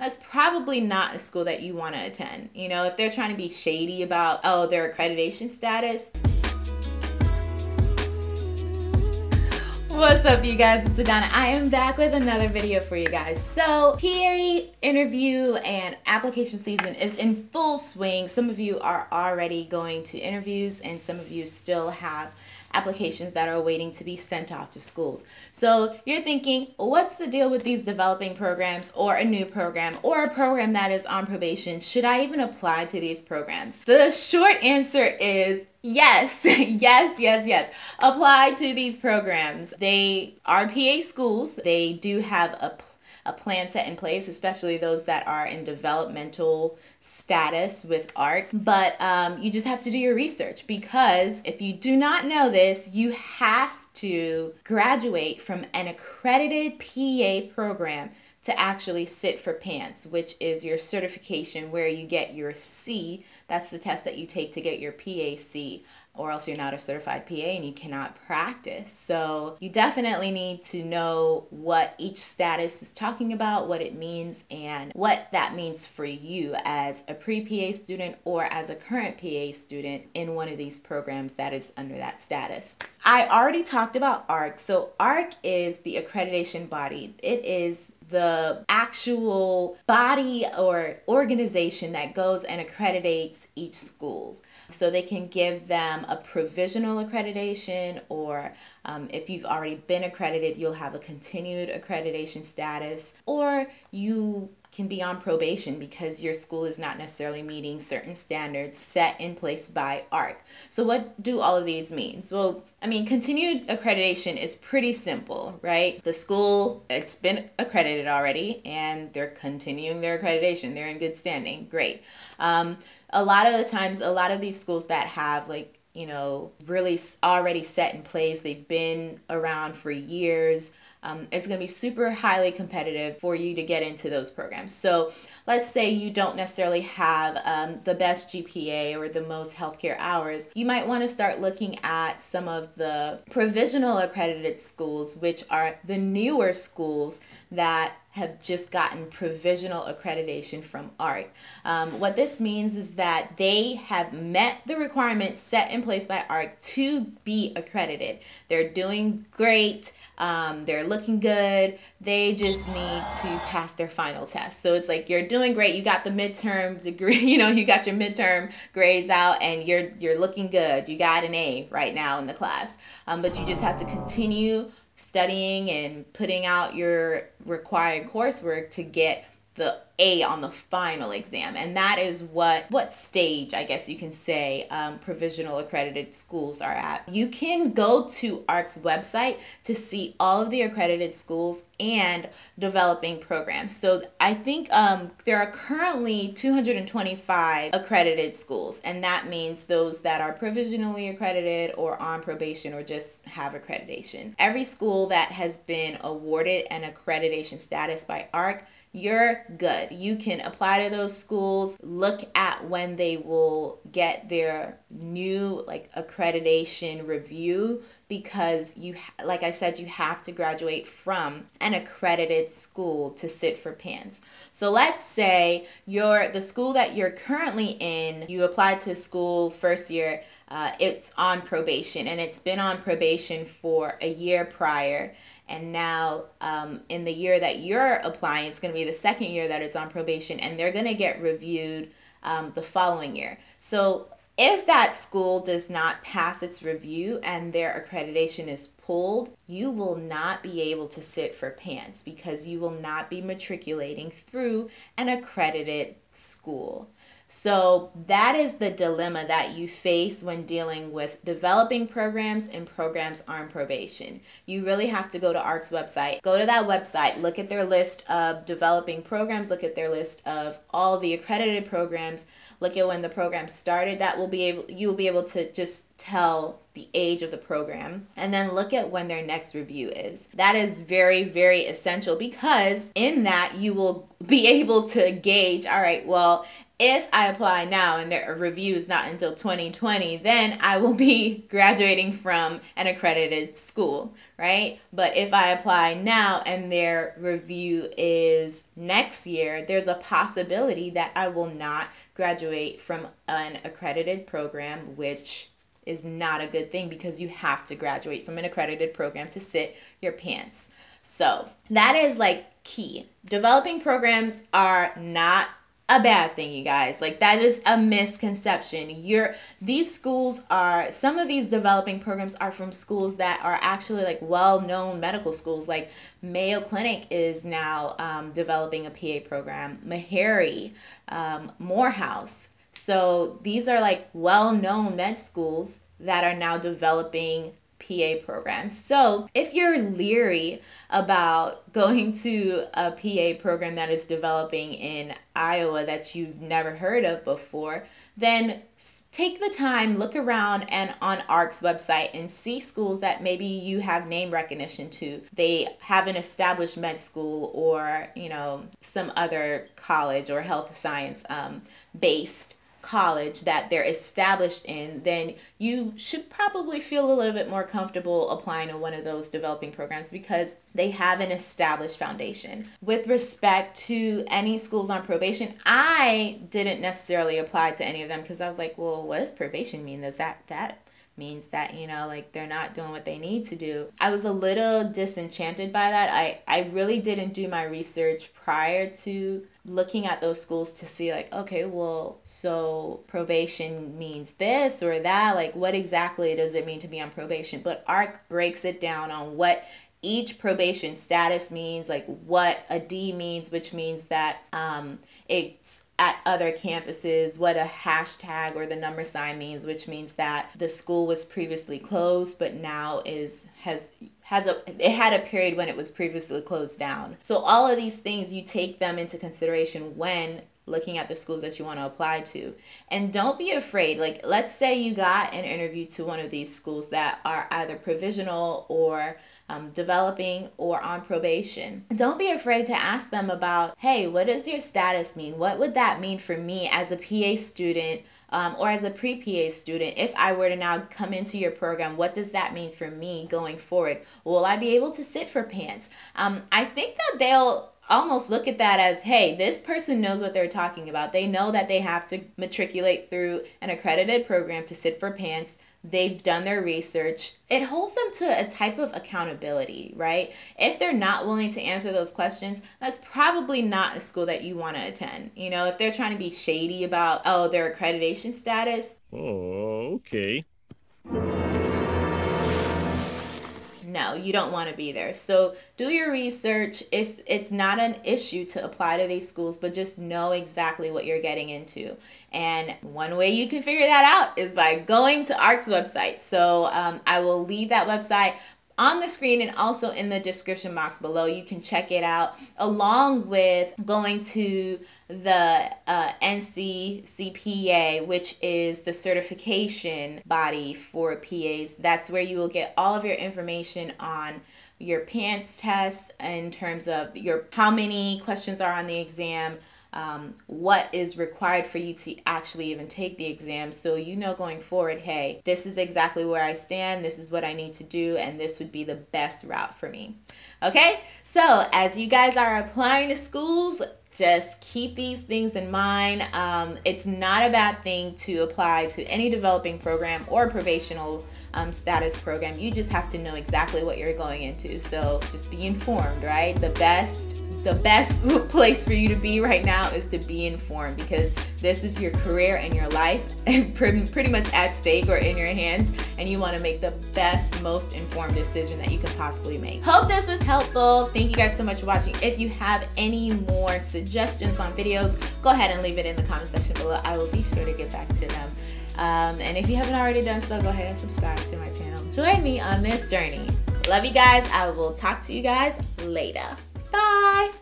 that's probably not a school that you want to attend. You know, if they're trying to be shady about, oh, their accreditation status. What's up, you guys? It's Adanna. I am back with another video for you guys. So, PA interview and application season is in full swing. Some of you are already going to interviews, and some of you still have applications that are waiting to be sent off to schools. So you're thinking, what's the deal with these developing programs or a new program or a program that is on probation? Should I even apply to these programs? The short answer is Yes, yes, yes, yes. Apply to these programs. They are PA schools. They do have a a plan set in place, especially those that are in developmental status with ARC. But um, you just have to do your research because if you do not know this, you have to graduate from an accredited PA program to actually sit for PANCE, which is your certification where you get your C. That's the test that you take to get your PA-C or else you're not a certified PA and you cannot practice. So you definitely need to know what each status is talking about, what it means, and what that means for you as a pre PA student or as a current PA student in one of these programs that is under that status. I already talked about ARC. So ARC is the accreditation body. It is the actual body or organization that goes and accreditates each schools. So they can give them a provisional accreditation, or um, if you've already been accredited, you'll have a continued accreditation status, or you can be on probation because your school is not necessarily meeting certain standards set in place by ARC. So, what do all of these mean? Well, I mean, continued accreditation is pretty simple, right? The school, it's been accredited already and they're continuing their accreditation. They're in good standing. Great. Um, a lot of the times, a lot of these schools that have like you know, really already set in place. They've been around for years. Um, it's going to be super highly competitive for you to get into those programs. So let's say you don't necessarily have um, the best GPA or the most healthcare hours, you might want to start looking at some of the provisional accredited schools, which are the newer schools that have just gotten provisional accreditation from ARC. Um, what this means is that they have met the requirements set in place by ARC to be accredited. They're doing great, um, they're looking good, they just need to pass their final test. So it's like you're doing great, you got the midterm degree, you know, you got your midterm grades out and you're you're looking good. You got an A right now in the class. Um, but you just have to continue studying and putting out your required coursework to get the A on the final exam, and that is what what stage I guess you can say um, provisional accredited schools are at. You can go to ARC's website to see all of the accredited schools and developing programs. So I think um, there are currently 225 accredited schools, and that means those that are provisionally accredited or on probation or just have accreditation. Every school that has been awarded an accreditation status by ARC you're good. You can apply to those schools, look at when they will get their new like accreditation review because you like I said you have to graduate from an accredited school to sit for PANCE. So let's say you're the school that you're currently in, you applied to school first year, uh, it's on probation and it's been on probation for a year prior and now um, in the year that you're applying it's going to be the second year that it's on probation and they're going to get reviewed um, the following year so if that school does not pass its review and their accreditation is pulled, you will not be able to sit for PANCE because you will not be matriculating through an accredited school. So that is the dilemma that you face when dealing with developing programs and programs on probation. You really have to go to ARC's website. Go to that website, look at their list of developing programs, look at their list of all the accredited programs, look at when the program started. That will be able you will be able to just tell the age of the program, and then look at when their next review is. That is very, very essential because in that you will be able to gauge all right, well, if I apply now and their review is not until 2020, then I will be graduating from an accredited school, right? But if I apply now and their review is next year, there's a possibility that I will not graduate from an accredited program, which is not a good thing because you have to graduate from an accredited program to sit your PANCE. So that is like key. Developing programs are not a bad thing you guys like that is a misconception you're these schools are some of these developing programs are from schools that are actually like well-known medical schools like mayo clinic is now um, developing a pa program meharry um, morehouse so these are like well-known med schools that are now developing PA programs. So, if you're leery about going to a PA program that is developing in Iowa that you've never heard of before, then take the time, look around and on ARC's website and see schools that maybe you have name recognition to. They have an established med school or, you know, some other college or health science um, based college that they're established in, then you should probably feel a little bit more comfortable applying to one of those developing programs because they have an established foundation. With respect to any schools on probation, I didn't necessarily apply to any of them because I was like, well, what does probation mean? Does that that means that you know like they're not doing what they need to do. I was a little disenchanted by that. I i really didn't do my research prior to looking at those schools to see like okay well so probation means this or that like what exactly does it mean to be on probation? But arc breaks it down on what each probation status means like what a d means which means that um, it's at other campuses what a hashtag or the number sign means which means that the school was previously closed but now is has has a it had a period when it was previously closed down. So all of these things you take them into consideration when looking at the schools that you want to apply to and don't be afraid like let's say you got an interview to one of these schools that are either provisional or um, developing or on probation. Don't be afraid to ask them about, hey, what does your status mean? What would that mean for me as a PA student? Um, or as a pre PA student, if I were to now come into your program, what does that mean for me going forward? Will I be able to sit for PANCE? Um, I think that they'll almost look at that as hey, this person knows what they're talking about. They know that they have to matriculate through an accredited program to sit for PANCE. they've done their research. It holds them to a type of accountability, right? If they're not willing to answer those questions, that's probably not a school that you want to attend. You know, if they're trying to be shady about, oh, their accreditation status. Oh, okay no, you don't want to be there. So do your research. If it's not an issue to apply to these schools, but just know exactly what you're getting into. And one way you can figure that out is by going to ARC's website. So um, I will leave that website on the screen and also in the description box below. You can check it out along with going to the uh, NCCPA, which is the certification body for PAs. That's where you will get all of your information on your PANCE test in terms of your how many questions are on the exam, um, what is required for you to actually even take the exam. So you know going forward, hey, this is exactly where I stand, this is what I need to do, and this would be the best route for me. Okay, so as you guys are applying to schools, just keep these things in mind. Um, it's not a bad thing to apply to any developing program or probational um, status program. You just have to know exactly what you're going into. So just be informed, right? The best the best place for you to be right now is to be informed because this is your career and your life pretty much at stake or in your hands and you want to make the best most informed decision that you can possibly make. Hope this was helpful. Thank you guys so much for watching. If you have any more suggestions on videos go ahead and leave it in the comment section below. I will be sure to get back to them. Um, and if you haven't already done so go ahead and subscribe to my channel. Join me on this journey. Love you guys. I will talk to you guys later Bye.